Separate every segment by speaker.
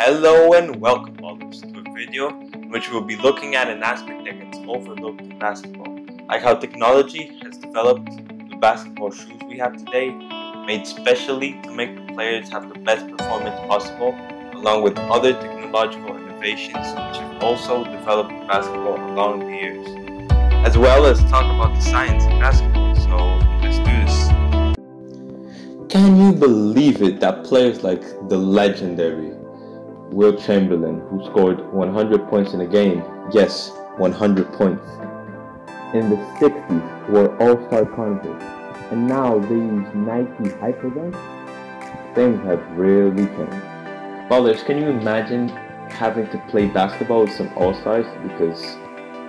Speaker 1: Hello and welcome ballers to a video in which we'll be looking at an aspect that gets overlooked in basketball, like how technology has developed the basketball shoes we have today, made specially to make the players have the best performance possible, along with other technological innovations which have also developed basketball along the years, as well as talk about the science of basketball. So let's do this.
Speaker 2: Can you believe it that players like the legendary Wilt Chamberlain, who scored 100 points in a game, yes, 100 points, in the 60s were all-star contests, and now they use Nike Hyperdunk? Things have really changed. Ballers, can you imagine having to play basketball with some all-stars? Because,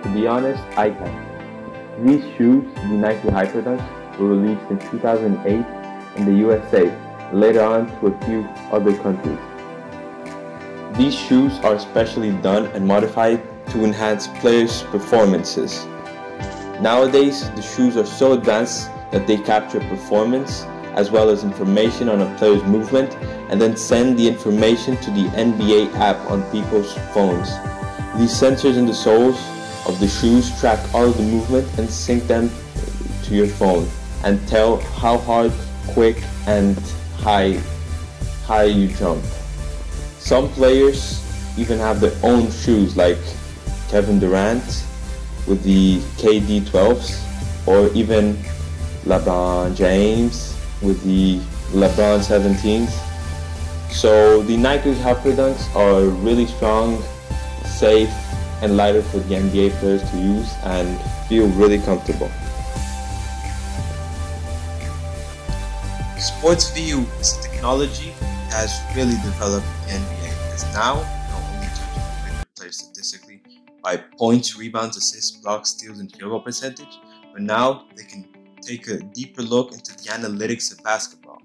Speaker 2: to be honest, I can't. These shoes, the Nike Hyperdunks, were released in 2008 in the USA, later on to a few other countries. These shoes are specially done and modified to enhance players' performances. Nowadays, the shoes are so advanced that they capture performance as well as information on a player's movement and then send the information to the NBA app on people's phones. These sensors in the soles of the shoes track all of the movement and sync them to your phone and tell how hard quick and high high you jump. Some players even have their own shoes like Kevin Durant with the KD 12s or even LeBron James with the LeBron 17s. So the Nike Hyperdunks are really strong, safe, and lighter for the NBA players to use and feel really comfortable.
Speaker 1: Sports VU is a technology that has really developed the NBA now not only individual players statistically by points, rebounds, assists, blocks, steals, and field goal percentage, but now they can take a deeper look into the analytics of basketball.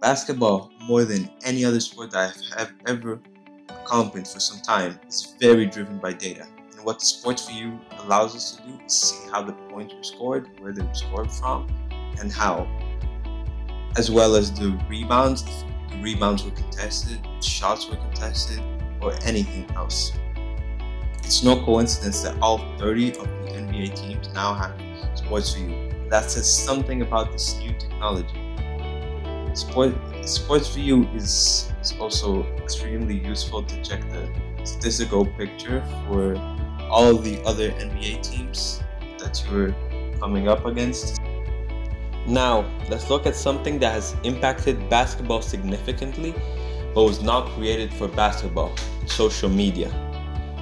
Speaker 1: Basketball, more than any other sport that I have ever accomplished for some time, is very driven by data. And what the Sports VU allows us to do is see how the points were scored, where they were scored from, and how as well as the rebounds, rebounds were contested, shots were contested, or anything else. It's no coincidence that all 30 of the NBA teams now have Sports VU. That says something about this new technology. Sport, Sports VU is, is also extremely useful to check the statistical picture for all the other NBA teams that you're coming up against.
Speaker 2: Now, let's look at something that has impacted basketball significantly but was not created for basketball social media.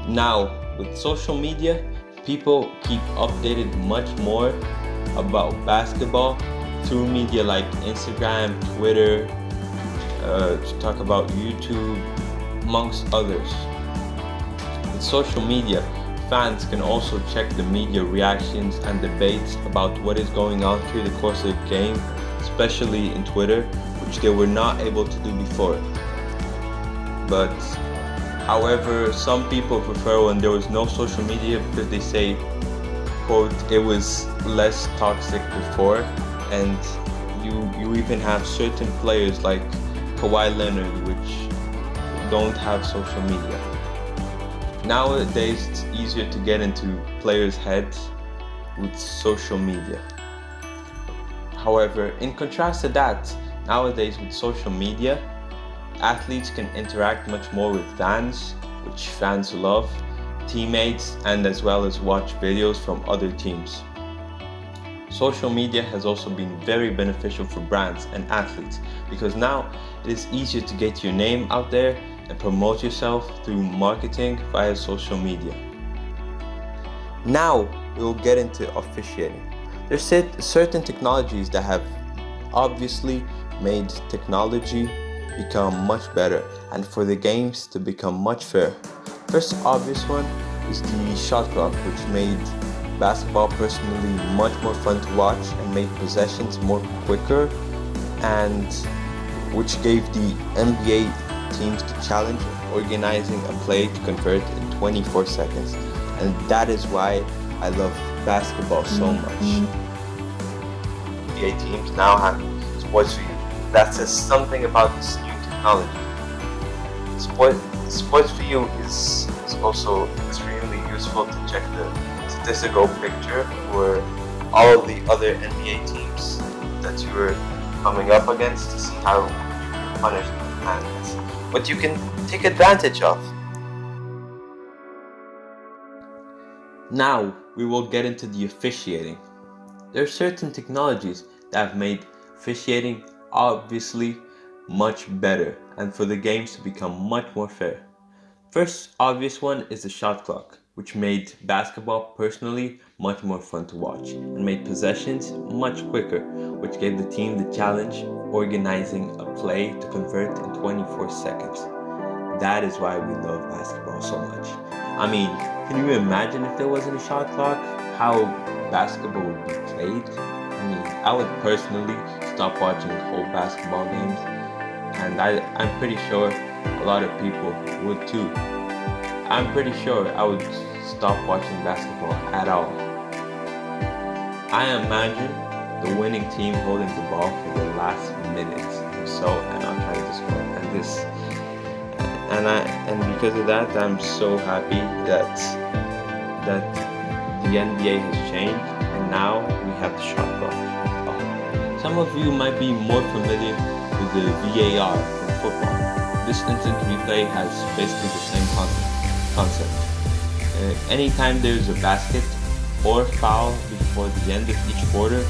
Speaker 2: Now, with social media, people keep updated much more about basketball through media like Instagram, Twitter, uh, to talk about YouTube, amongst others. With social media, Fans can also check the media reactions and debates about what is going on through the course of the game, especially in Twitter, which they were not able to do before. But however, some people prefer when there was no social media because they say, quote, it was less toxic before and you you even have certain players like Kawhi Leonard which don't have social media. Nowadays, it's easier to get into players' heads with social media. However, in contrast to that, nowadays with social media, athletes can interact much more with fans, which fans love, teammates, and as well as watch videos from other teams. Social media has also been very beneficial for brands and athletes because now it is easier to get your name out there and promote yourself through marketing via social media. Now we will get into officiating. There's certain technologies that have obviously made technology become much better and for the games to become much fairer. First obvious one is the shot clock which made basketball personally much more fun to watch and made possessions more quicker and which gave the NBA teams to challenge organizing a play to convert in 24 seconds. And that is why I love basketball so mm-hmm. much. NBA teams now have Sports. That says something about this new technology.
Speaker 1: Sport, sports you is, is also extremely useful to check the statistical picture for all of the other NBA teams that you were coming up against to see how you punish and what you can take advantage of. Now we will get into the officiating. There are certain technologies that have made officiating obviously much better and for the games to become much more fair. First obvious one is the shot clock, which made basketball personally much more fun to watch and made possessions much quicker, which gave the team the challenge organizing a play to convert in 24 seconds. That is why we love basketball so much. I mean, can you imagine if there wasn't a shot clock? How basketball would be played? I mean, I would personally stop watching whole basketball games, and I, I'm pretty sure a lot of people would too. I'm pretty sure I would stop watching basketball at all. I imagine the winning team holding the ball for the last minute or so and not trying to score. And this and I and because of that I'm so happy that that the NBA has changed and now we have the shot clock. Oh, some of you might be more familiar with the VAR in football. This instant replay has basically the same concept. Uh, anytime there's a basket or foul before the end of each quarter,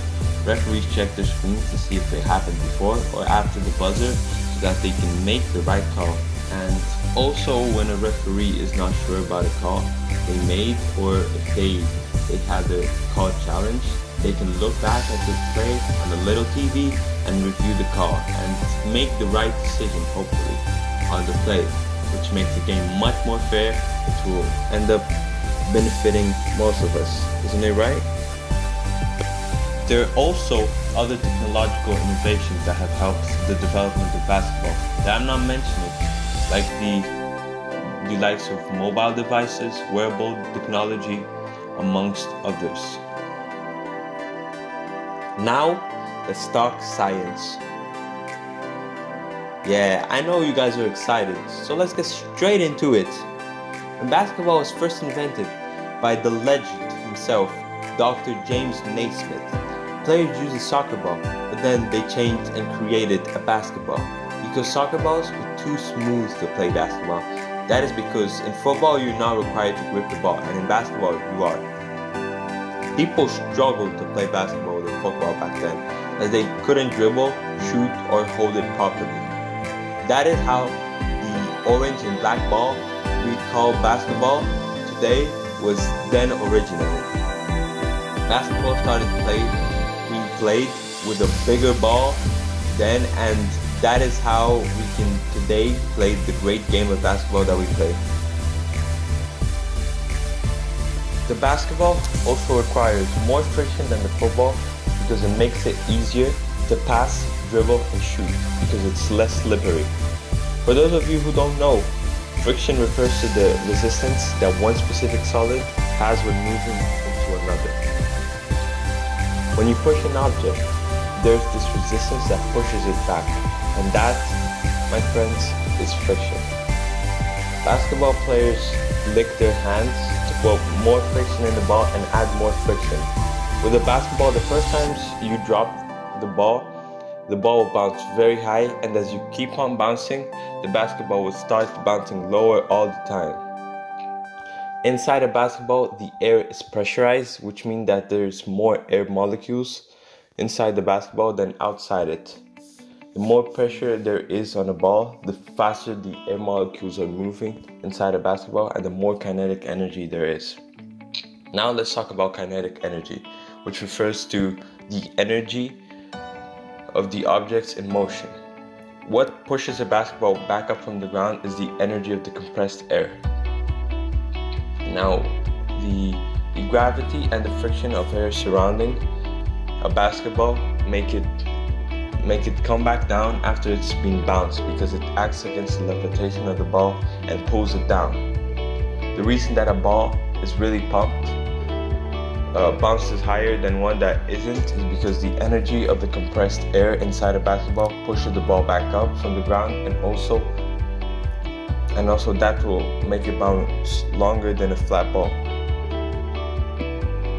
Speaker 1: referees check their screens to see if they happened before or after the buzzer so that they can make the right call and also when a referee is not sure about a call they made or if they they had a call challenge they can look back at the play on the little TV and review the call and make the right decision hopefully on the play which makes the game much more fair which will end up benefiting most of us isn't it right there are also other technological innovations that have helped the development of basketball that I'm not mentioning like the the likes of mobile devices, wearable technology, amongst others. Now, let's talk science. Yeah, I know you guys are excited, so let's get straight into it. When basketball was first invented by the legend himself, Dr. James Naismith, players used a soccer ball, but then they changed and created a basketball because soccer balls were too smooth to play basketball. That is because in football you're not required to grip the ball, and in basketball you are. People struggled to play basketball with football back then, as they couldn't dribble, shoot, or hold it properly. That is how the orange and black ball we call basketball today was then originated. Basketball started play, being played with a bigger ball then and that is how we can today play the great game of basketball that we play. The basketball also requires more friction than the football because it makes it easier to pass, dribble, and shoot because it's less slippery. For those of you who don't know, friction refers to the resistance that one specific solid has when moving into another. When you push an object, there's this resistance that pushes it back and that, my friends, is friction. Basketball players lick their hands to put more friction in the ball and add more friction. With a basketball, the first times you drop the ball, the ball will bounce very high, and as you keep on bouncing, the basketball will start bouncing lower all the time. Inside a basketball, the air is pressurized, which means that there's more air molecules inside the basketball than outside it. The more pressure there is on the ball, the faster the air molecules are moving inside a basketball and the more kinetic energy there is. Now let's talk about kinetic energy, which refers to the energy of the objects in motion. What pushes a basketball back up from the ground is the energy of the compressed air. Now, the, the gravity and the friction of air surrounding a basketball make it make it come back down after it's been bounced because it acts against the levitation of the ball and pulls it down. The reason that a ball is really pumped, uh, bounces higher than one that isn't, is because the energy of the compressed air inside a basketball pushes the ball back up from the ground and also and also that will make it bounce longer than a flat ball.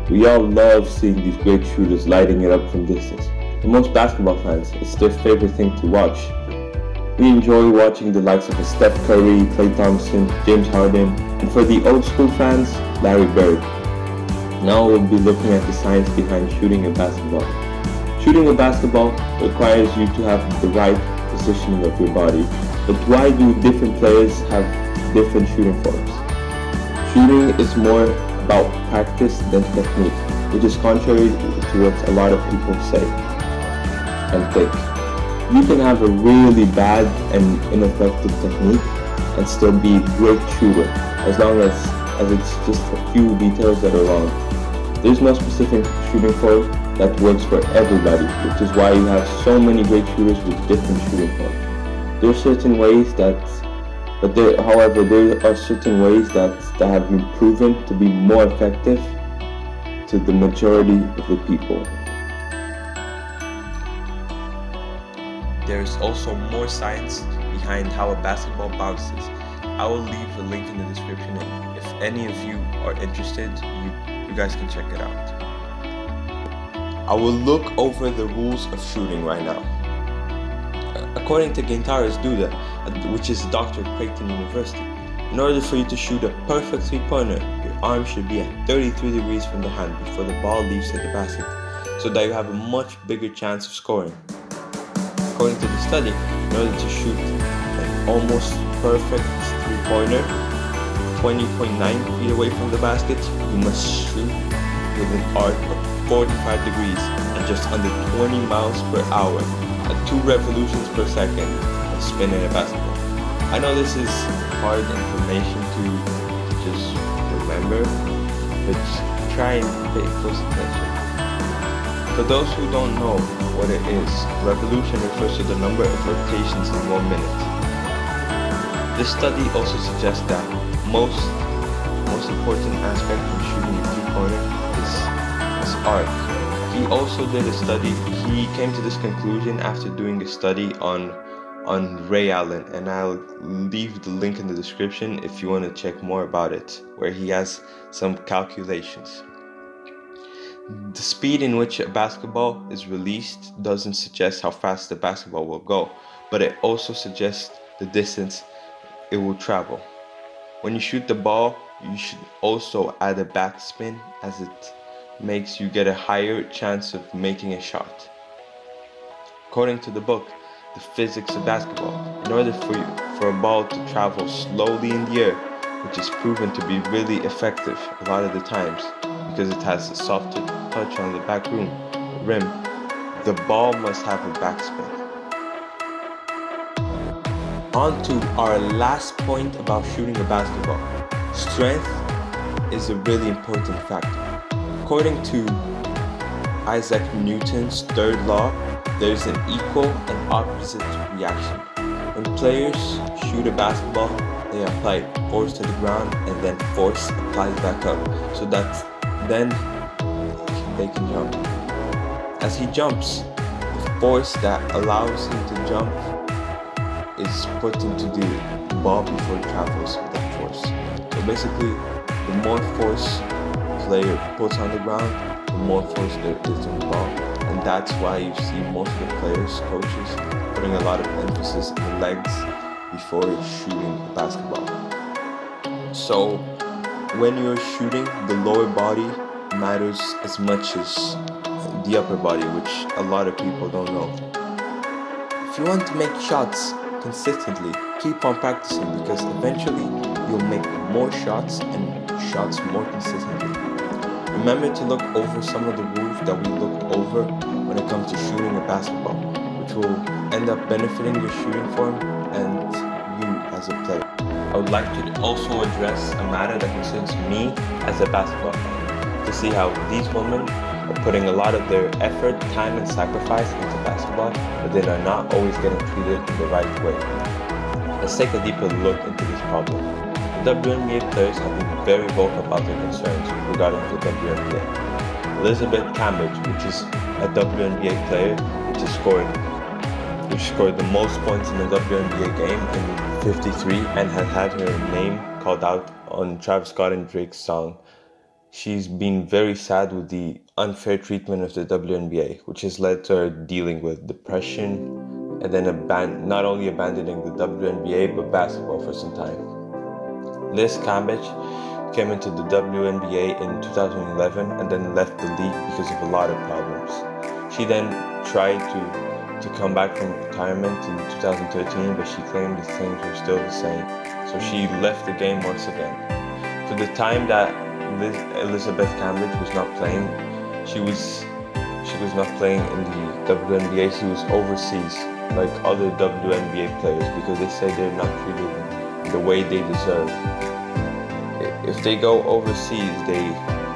Speaker 2: We all love seeing these great shooters lighting it up from distance. For most basketball fans, it's their favorite thing to watch. We enjoy watching the likes of Steph Curry, Klay Thompson, James Harden, and for the old school fans, Larry Bird. Now we'll be looking at the science behind shooting a basketball. Shooting a basketball requires you to have the right positioning of your body, but why do different players have different shooting forms? Shooting is more about practice than technique, which is contrary to what a lot of people say and think. You can have a really bad and ineffective technique and still be a great shooter as long as, as it's just a few details that are wrong. There's no specific shooting form that works for everybody, which is why you have so many great shooters with different shooting forms. There are certain ways that, but there, however, there are certain ways that, that have been proven to be more effective to the majority of the people.
Speaker 1: There is also more science behind how a basketball bounces. I will leave a link in the description if any of you are interested, you, you guys can check it out. I will look over the rules of shooting right now. According to Gintaras Duda, which is a doctor at Creighton University, in order for you to shoot a perfect three-pointer, your arm should be at 33 degrees from the hand before the ball leaves the basket, so that you have a much bigger chance of scoring according to the study, in order to shoot an almost perfect three-pointer 20.9 feet away from the basket, you must shoot with an arc of 45 degrees and just under 20 miles per hour at 2 revolutions per second of spinning a basketball. I know this is hard information to just remember, but try and pay close attention. For those who don't know what it is, revolution refers to the number of rotations in one minute. This study also suggests that most most important aspect of shooting a three-pointer is, is arc. He also did a study, he came to this conclusion after doing a study on on Ray Allen and I'll leave the link in the description if you want to check more about it where he has some calculations. The speed in which a basketball is released doesn't suggest how fast the basketball will go, but it also suggests the distance it will travel. When you shoot the ball, you should also add a backspin as it makes you get a higher chance of making a shot. According to the book, The Physics of Basketball, in order for you, for a ball to travel slowly in the air, which is proven to be really effective a lot of the times because it has a softer touch on the back room, rim, the ball must have a backspin. On to our last point about shooting a basketball. Strength is a really important factor. According to Isaac Newton's third law, there is an equal and opposite reaction. When players shoot a basketball, they apply force to the ground and then force applies back up so that then they can jump. As he jumps, the force that allows him to jump is put into the ball before it travels with that force. So basically, the more force player puts on the ground, the more force there is on the ball. And that's why you see most of the players, coaches, putting a lot of emphasis in the legs before shooting a basketball. So when you're shooting, the lower body matters as much as the upper body, which a lot of people don't know. If you want to make shots consistently, keep on practicing because eventually you'll make more shots and shots more consistently. Remember to look over some of the rules that we look over when it comes to shooting a basketball, which will end up benefiting your shooting form and you as a player. I would like to also address a matter that concerns me as a basketball player to see how these women are putting a lot of their effort, time, and sacrifice into but they are not always getting treated the right way. Let's take a deeper look into this problem. The WNBA players have been very vocal about their concerns regarding the WNBA. Elizabeth Cambage, which is a WNBA player, which is scoring
Speaker 2: who scored the most points in a WNBA game in 53 and had had her name called out on Travis Scott and Drake's song. She's been very sad with the unfair treatment of the WNBA, which has led to her dealing with depression and then aban- not only abandoning the WNBA but basketball for some time. Liz Cambage came into the WNBA in 2011 and then left the league because of a lot of problems. She then tried to to come back from retirement in 2013, but she claimed the things were still the same. So she left the game once again. For the time that Liz, Elizabeth Cambage was not playing, she was she was not playing in the WNBA. She was overseas, like other WNBA players, because they say they're not treated the way they deserve. If they go overseas, they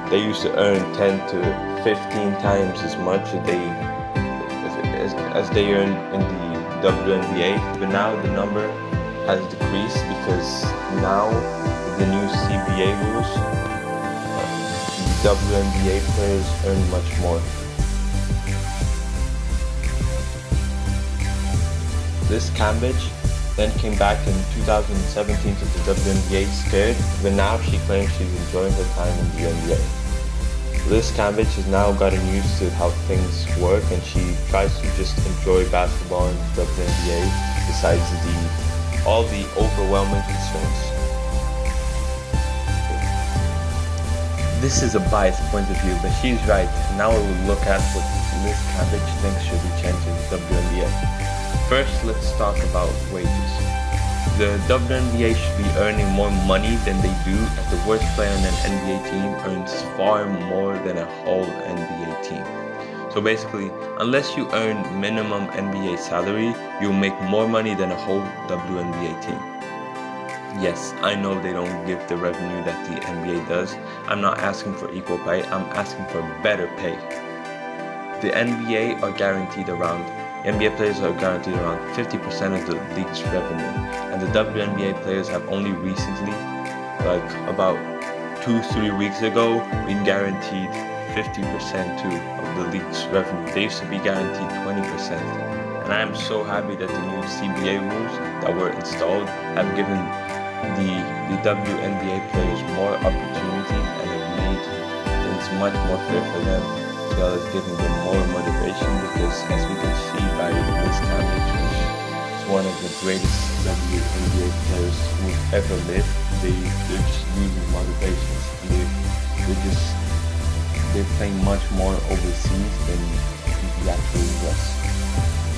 Speaker 2: they used to earn 10 to 15 times as much as they as, as they earn in the WNBA. But now the number has decreased because now the new CBA rules, WNBA players earn much more. Liz Cambage then came back in 2017 to the WNBA scared, but now she claims she's enjoying her time in the NBA. Liz Cambage has now gotten used to how things work and she tries to just enjoy basketball in the WNBA besides the all the overwhelming concerns. This is a biased point of view, but she's right. Now we will look at what Liz Cambage thinks should be changed in the WNBA. First, let's talk about wages the WNBA should be earning more money than they do as the worst player on an NBA team earns far more than a whole NBA team. So basically, unless you earn minimum NBA salary, you'll make more money than a whole WNBA team. Yes, I know they don't give the revenue that the NBA does. I'm not asking for equal pay, I'm asking for better pay. The NBA are guaranteed around NBA players are guaranteed around 50% of the league's revenue, and the WNBA players have only recently, like about two, three weeks ago, been guaranteed 50% too of the league's revenue. They used to be guaranteed 20%. And I am so happy that the new CBA rules that were installed have given WNBA players more opportunities and have made things much more fair for them as well as giving them more motivation because as we can see by Liz Cambage, is one of the greatest WNBA players who've ever lived. They, they're just using motivations. They, they just, they're playing much more overseas than the actual US.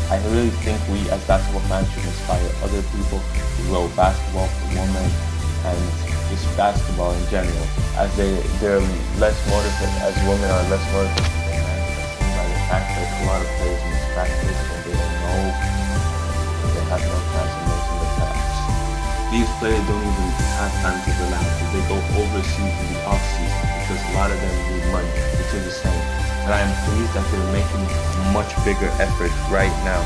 Speaker 2: I really think we as basketball fans should inspire other people to grow basketball for women and just basketball in general as they, they're less motivated, as women are less motivated than men. By the fact that a lot of players mispractice and they don't know they have no making the playoffs. These players don't even have time to relax. They go overseas in the off season because a lot of them need money, which is the same. And I am pleased that they're making much bigger effort right now.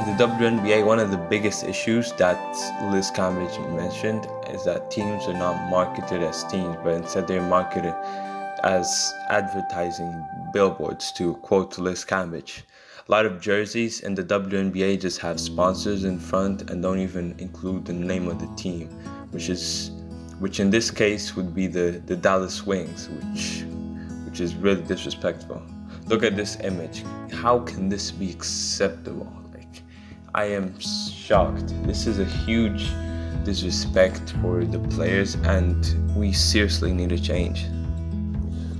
Speaker 2: The WNBA, one of the biggest issues that Liz Cambage mentioned is that teams are not marketed as teams, but instead they're marketed as advertising billboards to quote Liz Cambage. A lot of jerseys in the WNBA just have sponsors in front and don't even include the name of the team, which is which in this case would be the, the Dallas Wings, which which is really disrespectful. Look at this image. How can this be acceptable? I am shocked. This is a huge disrespect for the players and we seriously need a change.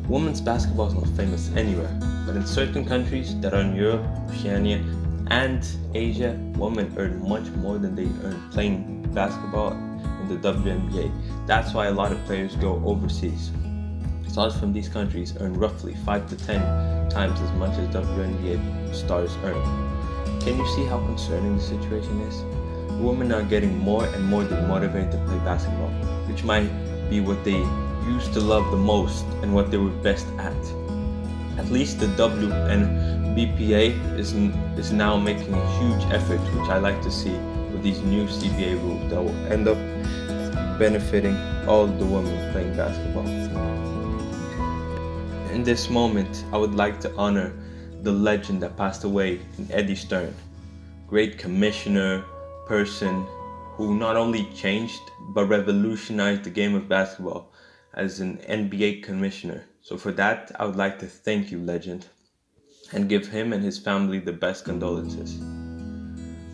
Speaker 2: Women's basketball is not famous anywhere, but in certain countries that are in Europe, Oceania, and Asia, women earn much more than they earn playing basketball in the WNBA. That's why a lot of players go overseas. Stars from these countries earn roughly 5 to 10 times as much as WNBA stars earn. Can you see how concerning the situation is? Women are getting more and more demotivated to play basketball, which might be what they used to love the most and what they were best at. At least the WNBPA is, is now making a huge effort, which I like to see with these new CBA rules that will end up benefiting all the women playing basketball. In this moment, I would like to honor the legend that passed away David Stern. Great commissioner, person who not only changed but revolutionized the game of basketball as an NBA commissioner. So, for that, I would like to thank you, legend, and give him and his family the best condolences.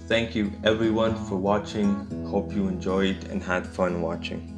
Speaker 2: Thank you, everyone, for watching. Hope you enjoyed and had fun watching.